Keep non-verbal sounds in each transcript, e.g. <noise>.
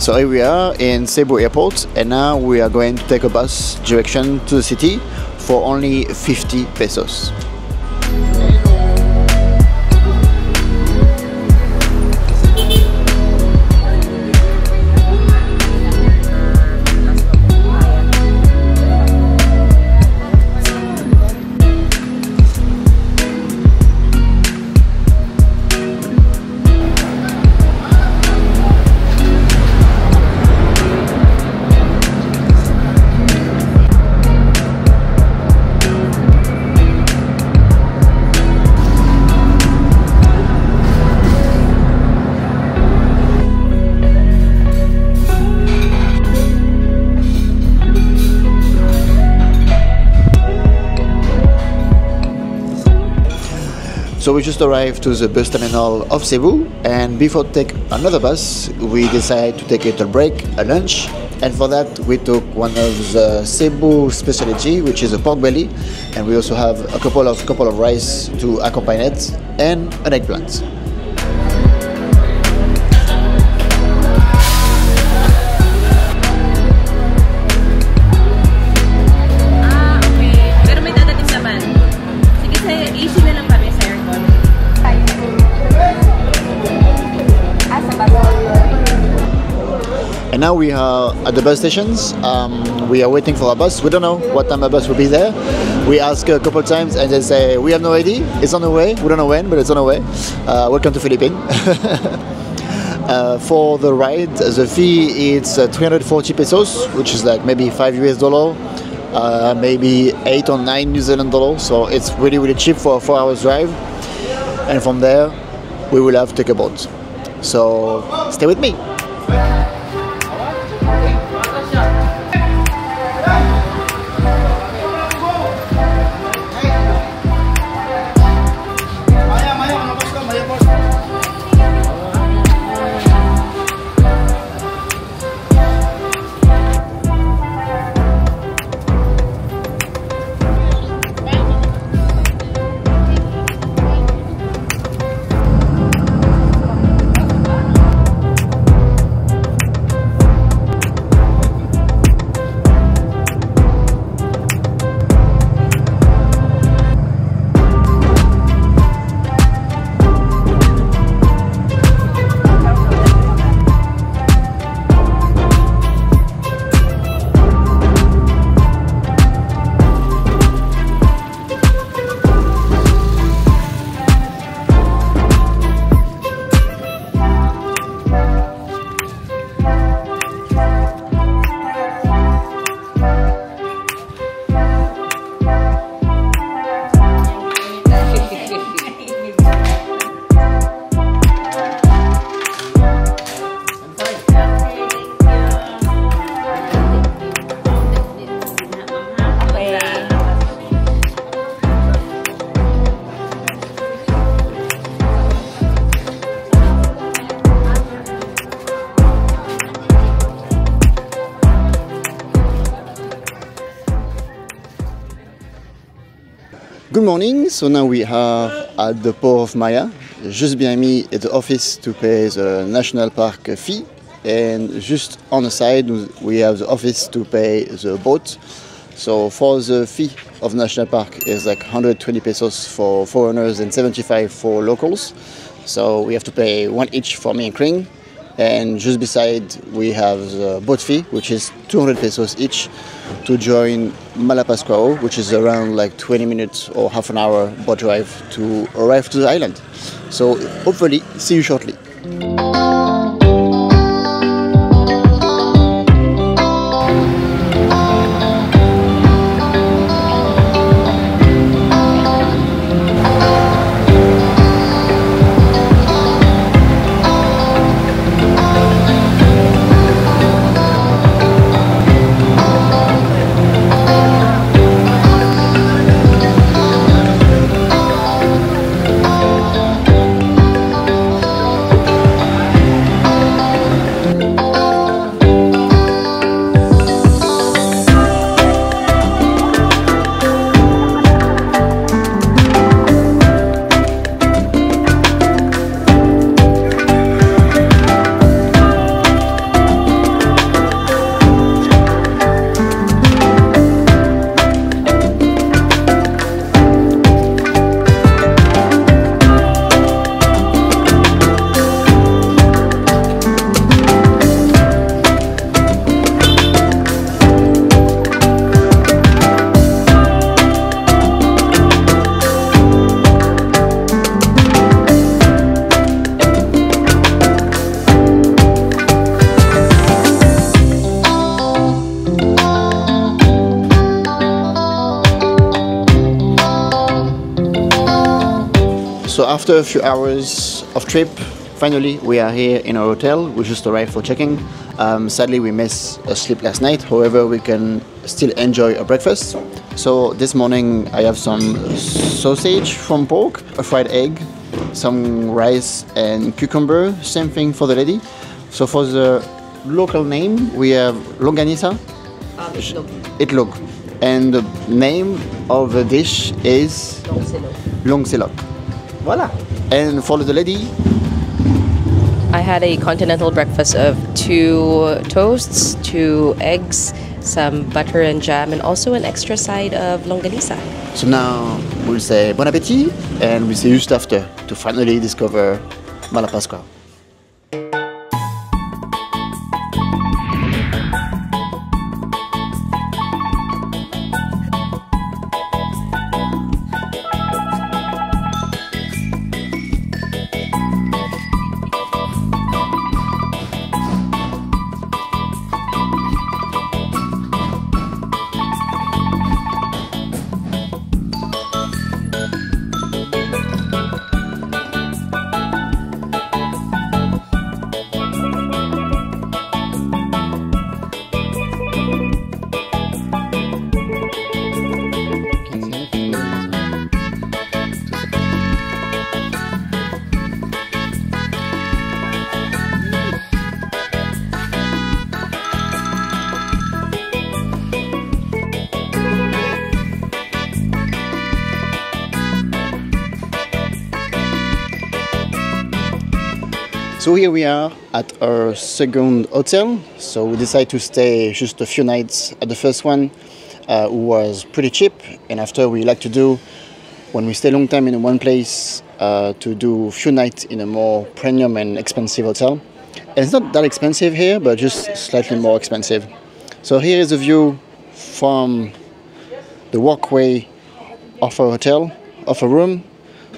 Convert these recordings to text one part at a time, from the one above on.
So here we are in Cebu Airport, and now we are going to take a bus direction to the city for only 50 pesos. So we just arrived to the bus terminal of Cebu, and before take another bus, we decided to take a little break, a lunch, and for that we took one of the Cebu specialty, which is a pork belly, and we also have a couple of couple of rice to accompany it, and an eggplant. We are at the bus stations. Um, we are waiting for a bus. We don't know what time a bus will be there. We ask a couple times and they say we have no idea. It's on the way. We don't know when, but it's on the way. Uh, welcome to Philippines. <laughs> uh, for the ride, the fee it's uh, 340 pesos, which is like maybe five US dollar, uh, maybe eight or nine New Zealand dollar. So it's really really cheap for a four hours drive. And from there, we will have to take a boat. So stay with me. Morning. So now we are at the Port of Maya. Just behind me is the office to pay the national park fee, and just on the side we have the office to pay the boat. So for the fee of national park is like 120 pesos for foreigners and 75 for locals. So we have to pay one each for me and Kring. And just beside we have the boat fee, which is 200 pesos each to join Malapascuaro, which is around like 20 minutes or half an hour boat drive to arrive to the island. So hopefully see you shortly. After a few hours of trip, finally we are here in our hotel. We just arrived for checking. Um, sadly, we missed a sleep last night. However, we can still enjoy a breakfast. So this morning I have some sausage from pork, a fried egg, some rice and cucumber. Same thing for the lady. So for the local name, we have longanisa. Um, itlog. Itlog. And the name of the dish is Longsilog. Voila. And for the lady, I had a continental breakfast of two toasts, two eggs, some butter and jam, and also an extra side of longanisa. so now we'll say bon appetit and we'll see you just after to finally discover Malapascua. So here we are at our second hotel. So we decided to stay just a few nights at the first one, uh, was pretty cheap. And after we like to do, when we stay long time in one place, uh, to do a few nights in a more premium and expensive hotel. And it's not that expensive here, but just slightly more expensive. So here is a view from the walkway of our hotel, of a room.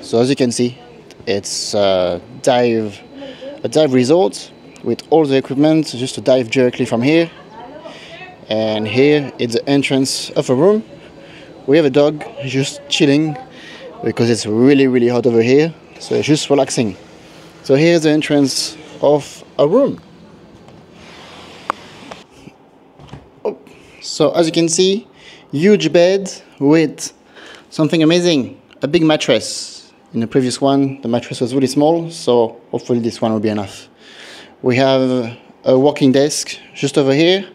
So as you can see, it's a dive, a dive resort with all the equipment just to dive directly from here. And here is the entrance of a room. We have a dog just chilling because it's really really hot over here, so it's just relaxing. So here's the entrance of a room. Oh, So as you can see, huge bed with something amazing, a big mattress. In the previous one, the mattress was really small, so hopefully this one will be enough. We have a working desk just over here,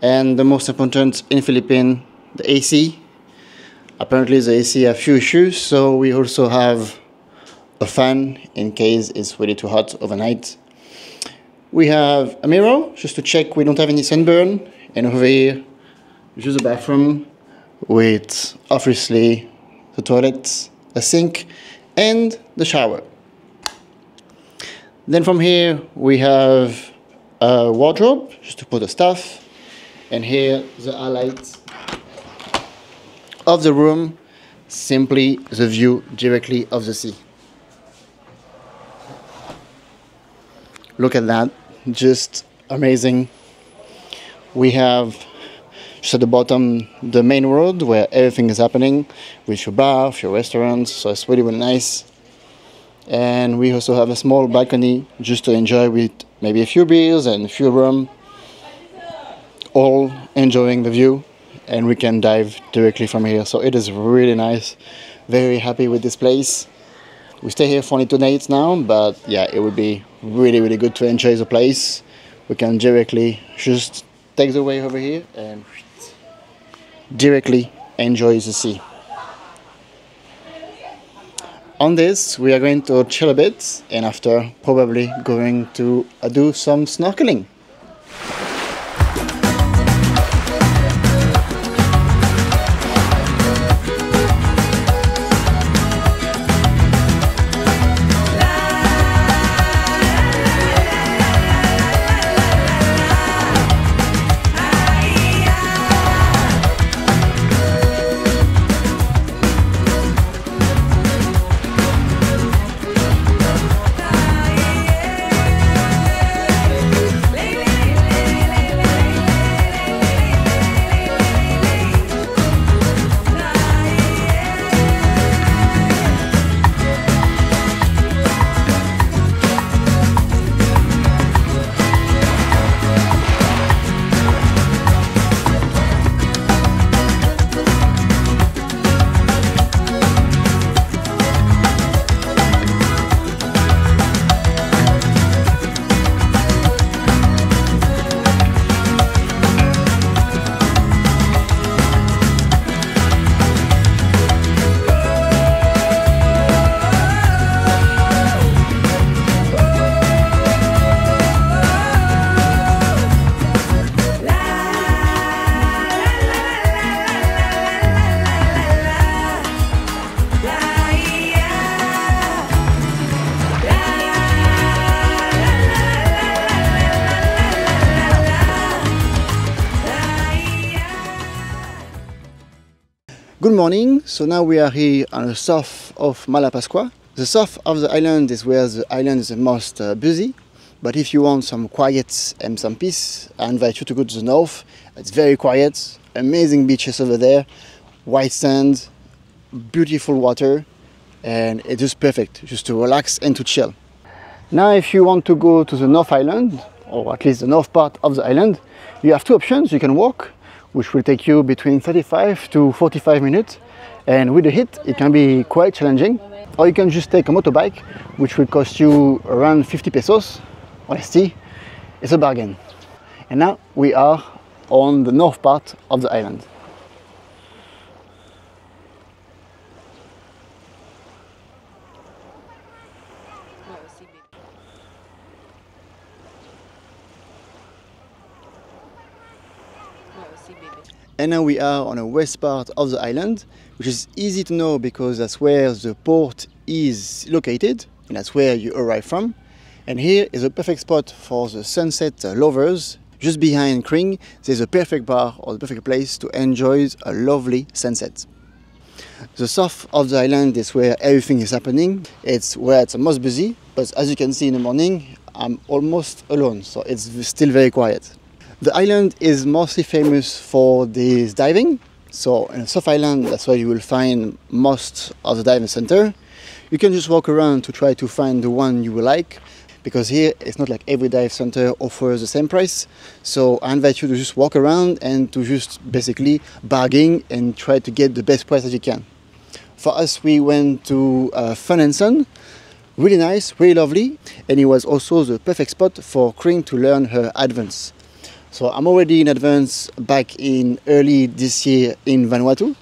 and the most important in Philippines, the AC. Apparently the AC have few issues, so we also have a fan in case it's really too hot overnight. We have a mirror just to check we don't have any sunburn, and over here, just a bathroom with obviously the toilet, a sink, and the shower. Then from here we have a wardrobe just to put the stuff, and here the highlight of the room, simply the view directly of the sea. Look at that, just amazing. We have just at the bottom the main road where everything is happening with your bar, your restaurants, so it's really really nice. And we also have a small balcony just to enjoy with maybe a few beers and a few rum, all enjoying the view. And we can dive directly from here, so it is really nice. Very happy with this place. We stay here for only two nights now, but yeah, it would be really really good to enjoy the place. We can directly just take the way over here and directly enjoy the sea. On this, we are going to chill a bit and after probably going to do some snorkeling. Morning. So now we are here on the south of Malapascua. The south of the island is where the island is the most uh, busy. But if you want some quiet and some peace, I invite you to go to the north. It's very quiet, amazing beaches over there, white sand, beautiful water, and it's perfect just to relax and to chill. Now, if you want to go to the North Island, or at least the north part of the island, you have two options. You can walk, which will take you between 35 to 45 minutes, and with the heat, it can be quite challenging. Or you can just take a motorbike, which will cost you around 50 pesos. Honestly, it's a bargain. And now we are on the north part of the island. And now we are on the west part of the island, which is easy to know because that's where the port is located and that's where you arrive from. And here is a perfect spot for the sunset uh, lovers. Just behind Kring, there's a perfect bar or the perfect place to enjoy a lovely sunset. The south of the island is where everything is happening. It's where it's most busy, but as you can see in the morning, I'm almost alone, so it's still very quiet. The island is mostly famous for this diving. So in South Island, that's where you will find most of the diving center. You can just walk around to try to find the one you will like because here it's not like every dive center offers the same price. So I invite you to just walk around and to just basically bargain and try to get the best price that you can. For us, we went to uh, Fun and Sun. Really nice, really lovely, and it was also the perfect spot for Kring to learn her advance. So I'm already in advance back in early this year in Vanuatu.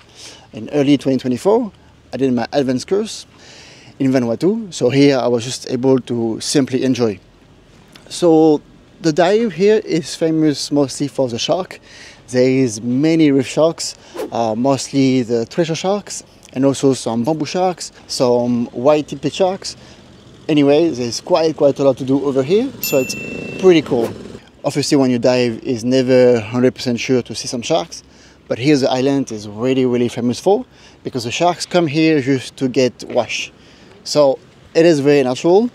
In early 2024, I did my advanced course in Vanuatu. So here I was just able to simply enjoy. So the dive here is famous mostly for the shark. There is many reef sharks, uh, mostly the thresher sharks, and also some bamboo sharks, some white-tipped sharks. Anyway, there's quite quite a lot to do over here, so it's pretty cool. Obviously, when you dive, is never 100% sure to see some sharks. But here the island is really, really famous for because the sharks come here just to get washed. So it is very natural.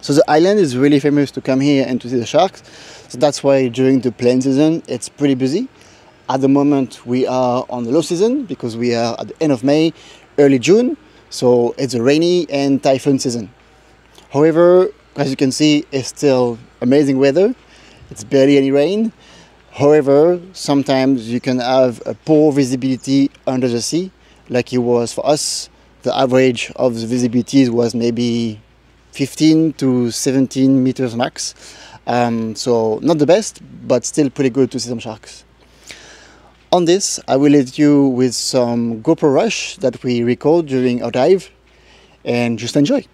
So the island is really famous to come here and to see the sharks. So that's why during the plain season, it's pretty busy. At the moment, we are on the low season because we are at the end of May, early June. So it's a rainy and typhoon season. However, as you can see, it's still amazing weather it's barely any rain. However, sometimes you can have a poor visibility under the sea, like it was for us. The average of the visibility was maybe 15 to 17 meters max. Um, so not the best, but still pretty good to see some sharks. On this, I will leave you with some GoPro Rush that we record during our dive and just enjoy.